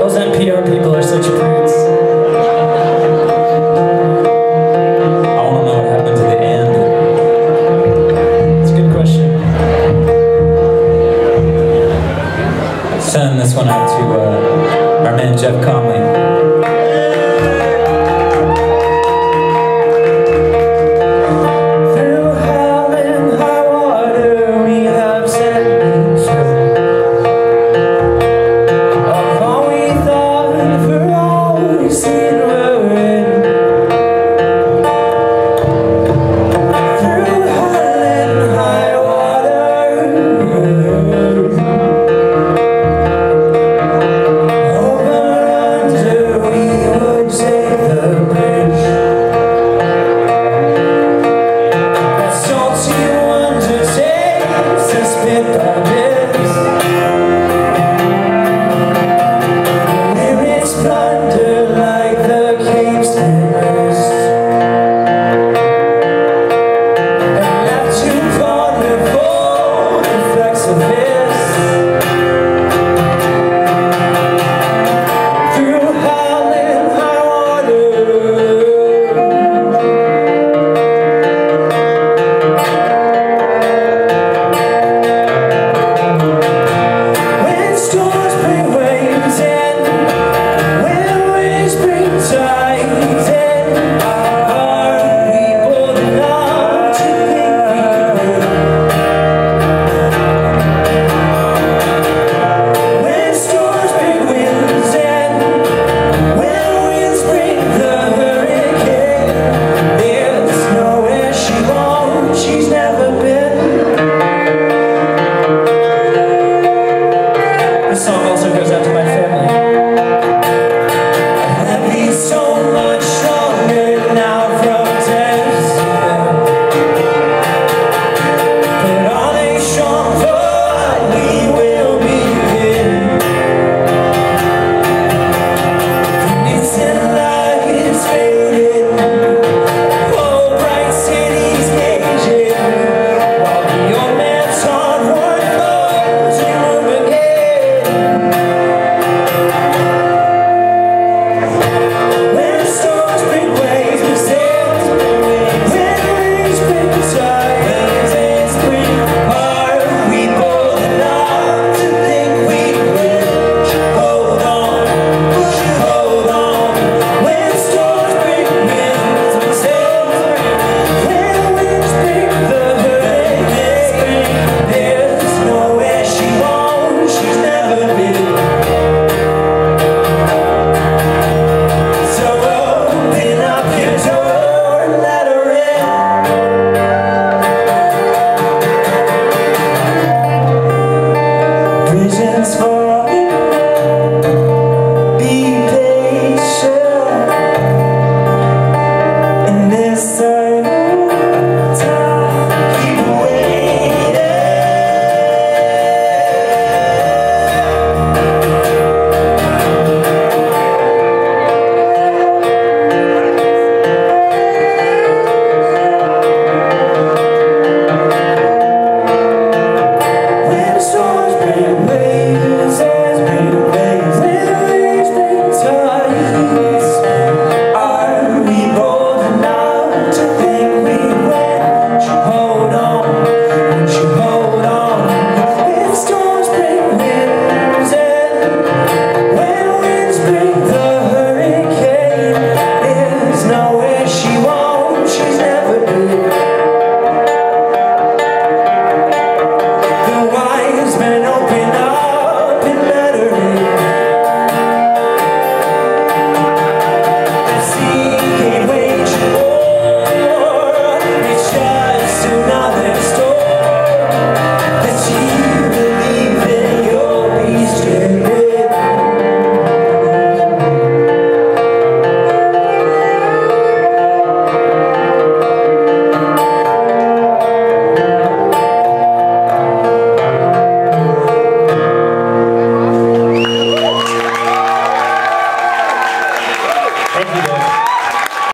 Those NPR people are such song also goes out to my